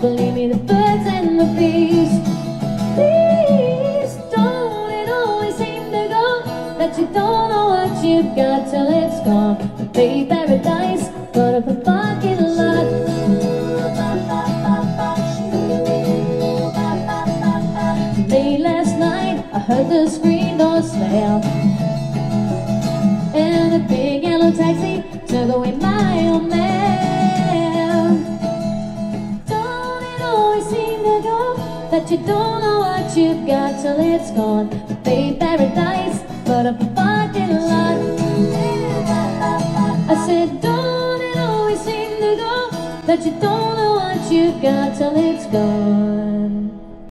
Believe me, the birds and the bees. Please don't it always seem to go that you don't know what you've got till it's gone. The bay paradise, but up a parking lot. Late last night, I heard the screen door slam. And a big yellow taxi took away my that you don't know what you've got till it's gone? Bay paradise, fucking a parking lot. I said, don't it always seem to go that you don't know what you've got till it's gone?